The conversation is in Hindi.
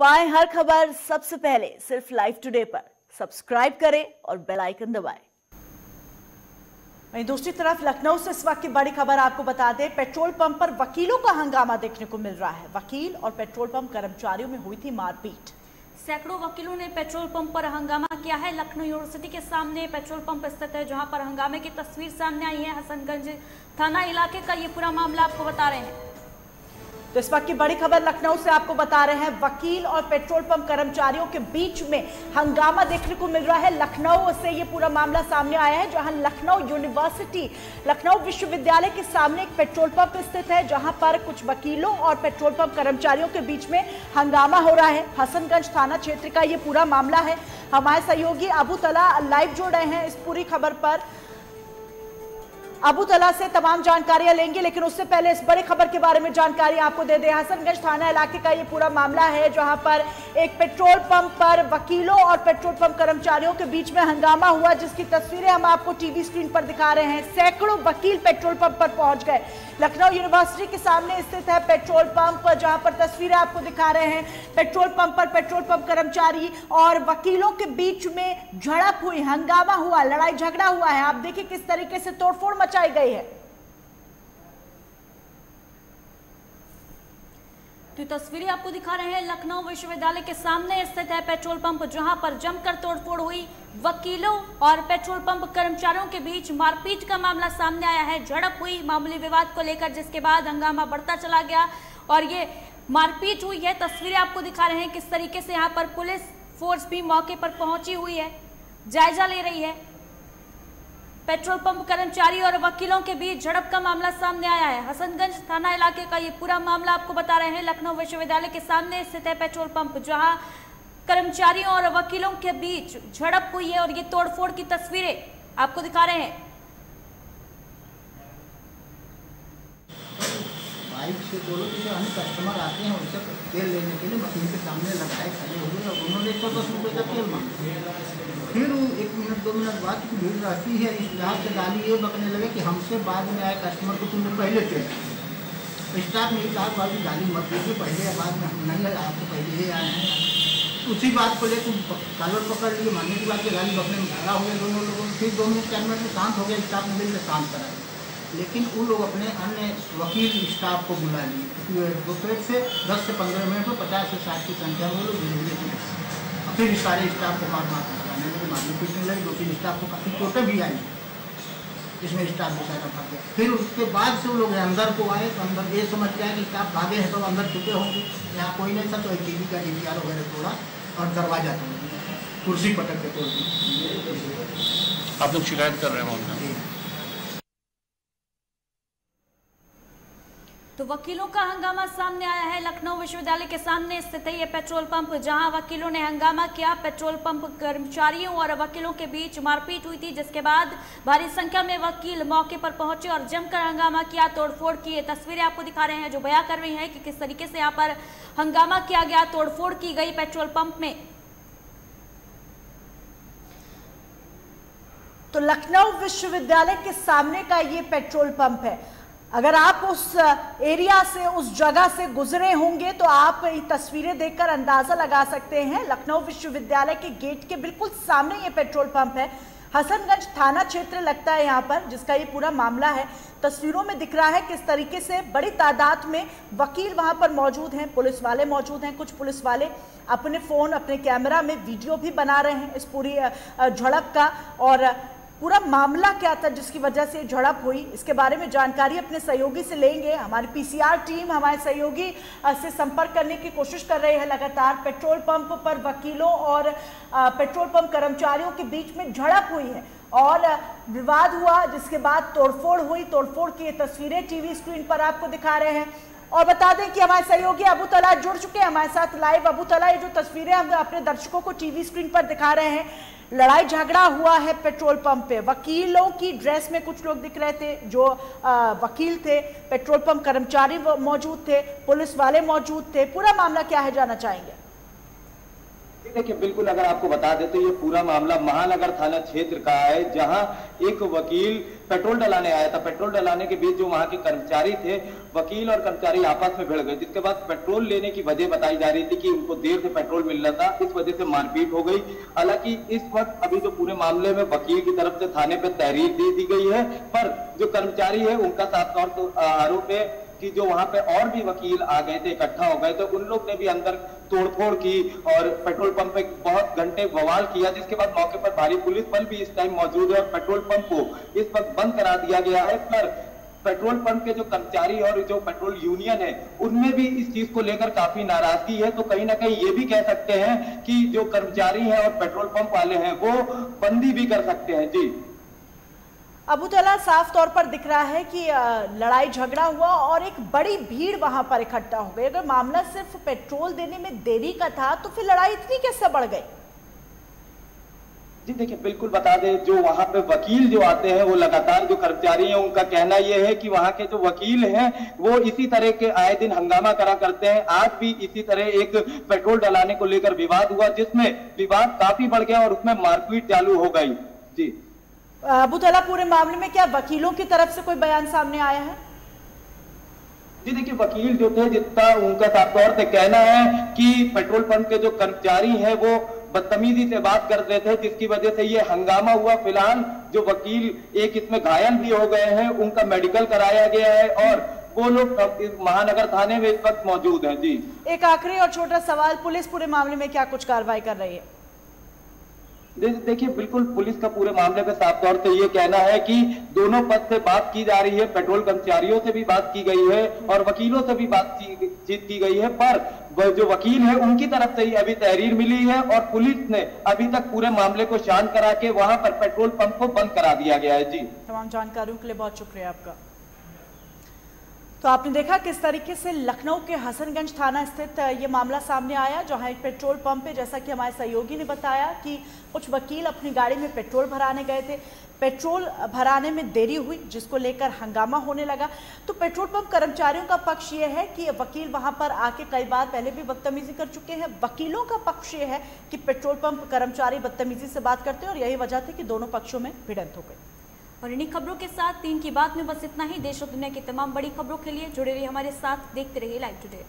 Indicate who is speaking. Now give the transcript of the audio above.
Speaker 1: पाए हर खबर सबसे पहले सिर्फ़ लाइव टुडे पर। सब्सक्राइब करें और बेल आइकन दबाएँ। वहीं दूसरी तरफ़ लखनऊ से इस वक्त की बड़ी खबर आपको बता दें, पेट्रोल पंप पर वकीलों का हंगामा देखने को मिल रहा है। वकील और पेट्रोल पंप कर्मचारियों में हुई थी मारपीट।
Speaker 2: सैकड़ों वकीलों ने पेट्रोल पंप पर हंगामा किया है। लखनऊ यूनिवर्सिटी के सामने पेट्रोल पंप स्थित है, जहाँ पर हंगामे की तस्वीर सामने आई है। हसनगंज थाना इलाके का ये पूरा मामला आपको बता रहे हैं।
Speaker 1: तो इस वक्त की बड़ी खबर लखनऊ से आपको बता रहे हैं, वकील और पेट्रोल पंप कर्मचारियों के बीच में हंगामा देखने को मिल रहा है। लखनऊ से ये पूरा मामला सामने आया है, जहाँ लखनऊ यूनिवर्सिटी, लखनऊ विश्वविद्यालय के सामने एक पेट्रोल पंप स्थित है, जहाँ पर कुछ वकीलों और पेट्रोल पंप कर्मचारियों के बीच में हंगामा हो रहा है। हसनगंज थाना क्षेत्र का ये पूरा मामला है। हमारे सहयोगी अबू तला लाइव जोड़ रहे हैं इस पूरी खबर पर। अबू तला से तमाम जानकारियाँ लेंगे, लेकिन उससे पहले इस बड़ी खबर के बारे में जानकारी आपको दे दें। हसनगंज थाना इलाके का ये पूरा मामला है, जहाँ पर एक पेट्रोल पंप पर वकीलों और पेट्रोल पंप कर्मचारियों के बीच में हंगामा हुआ, जिसकी तस्वीरें हम आपको टीवी स्क्रीन पर दिखा रहे हैं। सैकड़ों वकील पेट्रोल पंप पर पहुँच गए। लखनऊ यूनिवर्सिटी के सामने स्थित है पेट्रोल पंप, जहाँ पर तस्वीरें आपको दिखा रहे हैं। पेट्रोल पंप पर पेट्रोल पंप कर्मचारी और वकीलों के बीच में झड़प हुई, हंगामा हुआ, लड़ाई झगड़ा हुआ है। आप देखिए किस तरीके से तोड़फोड़ मचाई गई है।
Speaker 2: तो तस्वीरें आपको दिखा रहे हैं। लखनऊ विश्वविद्यालय के सामने स्थित है पेट्रोल पंप, जहाँ पर जमकर तोड़फोड़ हुई। वकीलों और पेट्रोल पंप कर्मचारियों के बीच मारपीट का मामला सामने आया है। झड़प हुई मामूली विवाद को लेकर, जिसके बाद हंगामा बढ़ता चला गया और ये मारपीट हुई है। तस्वीरें आपको दिखा रहे हैं किस तरीके से यहाँ पर पुलिस फोर्स भी मौके पर पहुँची हुई है। जायजा ले रही है। पेट्रोल पंप कर्मचारी और वकीलों के बीच झड़प का मामला सामने आया है। हसनगंज थाना इलाके का ये पूरा मामला आपको बता रहे हैं। लखनऊ विश्वविद्यालय के सामने स्थित है पेट्रोल पंप, जहाँ कर्मचारियों और वकीलों के बीच झड़प हुई है और ये तोड़फोड़ की तस्वीरें आपको दिखा रहे हैं।
Speaker 3: से दो लोग जो अन्य कस्टमर आते हैं उनसे तेल लेने के लिए मशीन के सामने लगाए खड़े हुए और उन्होंने एक सौ दस रुपये का तेल मांगा। फिर एक मिनट, दो मिनट बाद की भीड़ रहती है, इस से गाली ये बकने लगे कि हमसे बाद में आए कस्टमर को तुमने पहले तेल स्टाफ ने कहा भाई गाली मत दीजिए, पहले बाद में हम नहीं है आपसे पहले ही आए हैं। उसी बात को लेकर कलर पकड़ लिए। मानने की बात गाली बकने में झगड़ा हो गया दोनों लोगों फिर दो मिनट, चार मिनट में शांत हो गया, स्टाफ ने मिलकर शांत कराया। लेकिन उन लोग अपने अन्य वकील स्टाफ को बुला लिए। क्योंकि दोपहर से 10 से 15 मिनट में 50 से 60 की संख्या में वो लोग धीरे धीरे चले फिर सारे स्टाफ को मार मार कराने लगे मारने पीटने लगे, दो तीन स्टाफ को काफ़ी चोटें भी आई जिसमें स्टाफ बेचारा भाग गया। फिर उसके बाद से वो लोग अंदर को आए तो अंदर ये समझ के आए कि स्टाफ भागे हैं तो अंदर छुपे होंगे। यहाँ कोई नहीं था तो एक का डी वगैरह तोड़ा और दरवाज़ा तोड़ दिया। कुर्सी पटक के तोड़ दी
Speaker 4: आप लोग शिकायत कर रहे हैं मामले
Speaker 2: तो वकीलों का हंगामा सामने आया है। लखनऊ विश्वविद्यालय के सामने स्थित है ये पेट्रोल पंप, जहाँ वकीलों ने हंगामा किया। पेट्रोल पंप कर्मचारियों और वकीलों के बीच मारपीट हुई थी, जिसके बाद भारी संख्या में वकील मौके पर पहुँचे और जमकर हंगामा किया। तोड़फोड़ की तस्वीरें आपको दिखा रहे हैं, जो बयां कर रही है कि किस तरीके से यहाँ पर हंगामा किया गया, तोड़फोड़ की गई पेट्रोल पंप में।
Speaker 1: तो लखनऊ विश्वविद्यालय के सामने का ये पेट्रोल पंप है। अगर आप उस एरिया से, उस जगह से गुजरे होंगे तो आप तस्वीरें देखकर अंदाज़ा लगा सकते हैं। लखनऊ विश्वविद्यालय के गेट के बिल्कुल सामने ये पेट्रोल पंप है। हसनगंज थाना क्षेत्र लगता है यहाँ पर, जिसका ये पूरा मामला है। तस्वीरों में दिख रहा है किस तरीके से बड़ी तादाद में वकील वहाँ पर मौजूद हैं। पुलिस वाले मौजूद हैं। कुछ पुलिस वाले अपने फ़ोन, अपने कैमरा में वीडियो भी बना रहे हैं इस पूरी झड़प का। और पूरा मामला क्या था जिसकी वजह से झड़प हुई? इसके बारे में जानकारी अपने सहयोगी से लेंगे। हमारी पीसीआर टीम हमारे सहयोगी से संपर्क करने की कोशिश कर रही है। लगातार पेट्रोल पंप पर वकीलों और पेट्रोल पंप कर्मचारियों के बीच में झड़प हुई है और विवाद हुआ, जिसके बाद तोड़फोड़ हुई। तोड़फोड़ की ये तस्वीरें टीवी स्क्रीन पर आपको दिखा रहे हैं। और बता दें कि हमारे सहयोगी अबू तला जुड़ चुके हैं हमारे साथ लाइव अबू तला ये जो तस्वीरें हम अपने दर्शकों को टीवी स्क्रीन पर दिखा रहे हैं लड़ाई झगड़ा हुआ है पेट्रोल पंप पे। वकीलों की ड्रेस में कुछ लोग दिख रहे थे जो आ, वकील थे पेट्रोल पंप कर्मचारी मौजूद थे पुलिस वाले मौजूद थे। पूरा मामला क्या है जाना चाहेंगे?
Speaker 4: देखिए, बिल्कुल अगर आपको बता दें तो ये पूरा मामला महानगर थाना क्षेत्र का है, जहाँ एक वकील पेट्रोल डलाने आया था। पेट्रोल डलाने के बीच जो वहाँ के कर्मचारी थे, वकील और कर्मचारी आपस में भिड़ गए। जिसके बाद पेट्रोल लेने की वजह बताई जा रही थी कि उनको देर से पेट्रोल मिल रहा था, इस वजह से मारपीट हो गई। हालाँकि इस वक्त अभी जो पूरे मामले में वकील की तरफ़ से थाने पर तहरीर दे दी गई है, पर जो कर्मचारी है, उनका साफ़ तौर तो आरोप है कि जो वहाँ पे और भी वकील आ गए थे, इकट्ठा हो गए तो उन लोग ने भी अंदर तोड़फोड़ की और पेट्रोल पंप पे बहुत घंटे बवाल किया, जिसके बाद मौके पर भारी पुलिस बल भी इस टाइम मौजूद है और पेट्रोल पंप को इस वक्त बंद करा दिया गया है। पर पेट्रोल पंप के जो कर्मचारी और जो पेट्रोल यूनियन है, उनमें भी इस चीज़ को लेकर काफ़ी नाराज़गी है। तो कहीं ना कहीं ये भी कह सकते हैं कि जो कर्मचारी हैं और पेट्रोल पंप वाले हैं, वो बंदी भी कर सकते हैं। जी।
Speaker 1: अबू तला साफ़ तौर पर दिख रहा है कि लड़ाई झगड़ा हुआ और एक बड़ी भीड़ वहाँ पर इकट्ठा हो गई। अगर मामला सिर्फ़ पेट्रोल देने में देरी का था तो फिर लड़ाई इतनी कैसे बढ़ गई?
Speaker 4: जी देखिए, बिल्कुल बता दें, जो वहाँ पे वकील जो आते हैं, वो लगातार जो कर्मचारी हैं, उनका कहना यह है कि वहाँ के जो वकील हैं, वो इसी तरह के आए दिन हंगामा करा करते हैं। आज भी इसी तरह एक पेट्रोल डलाने को लेकर विवाद हुआ, जिसमें विवाद काफ़ी बढ़ गया और उसमें मारपीट चालू हो गई। जी।
Speaker 1: अबू तला पूरे मामले में क्या वकीलों की तरफ़ से कोई बयान सामने आया है?
Speaker 4: जी देखिए वकील जो थे जितना उनका साफ़ तौर से कहना है कि पेट्रोल पंप के जो कर्मचारी हैं वो बदतमीजी से बात कर रहे थे जिसकी वजह से ये हंगामा हुआ। फ़िलहाल जो वकील एक इसमें घायल भी हो गए हैं उनका मेडिकल कराया गया है और वो लोग महानगर थाने में इस वक्त मौजूद हैं। जी।
Speaker 1: एक आखिरी और छोटा सवाल पुलिस पूरे मामले में क्या कुछ कार्रवाई कर रही है?
Speaker 4: देखिए, बिल्कुल पुलिस का पूरे मामले पे साफ़ तौर से ये कहना है कि दोनों पद से बात की जा रही है, पेट्रोल कर्मचारियों से भी बात की गई है और वकीलों से भी बातचीत की गई है, पर जो वकील है, उनकी तरफ़ से ही अभी तहरीर मिली है और पुलिस ने अभी तक पूरे मामले को शांत करा के वहाँ पर पेट्रोल पंप को बंद करा दिया गया है। जी।
Speaker 1: तमाम जानकारियों के लिए बहुत शुक्रिया आपका। तो आपने देखा किस तरीके से लखनऊ के हसनगंज थाना स्थित ये मामला सामने आया जहाँ एक पेट्रोल पंप है जैसा कि हमारे सहयोगी ने बताया कि कुछ वकील अपनी गाड़ी में पेट्रोल भराने गए थे। पेट्रोल भराने में देरी हुई, जिसको लेकर हंगामा होने लगा। तो पेट्रोल पंप कर्मचारियों का पक्ष ये है कि वकील वहाँ पर आके कई बार पहले भी बदतमीजी कर चुके हैं। वकीलों का पक्ष ये है कि पेट्रोल पंप कर्मचारी बदतमीजी से बात करते हैं और यही वजह थी कि दोनों पक्षों में भिड़ंत हो गई।
Speaker 2: और इन्हीं खबरों के साथ तीन की बात में बस इतना ही। देश और दुनिया की तमाम बड़ी खबरों के लिए जुड़े रहिए हमारे साथ। देखते रहिए लाइव टुडे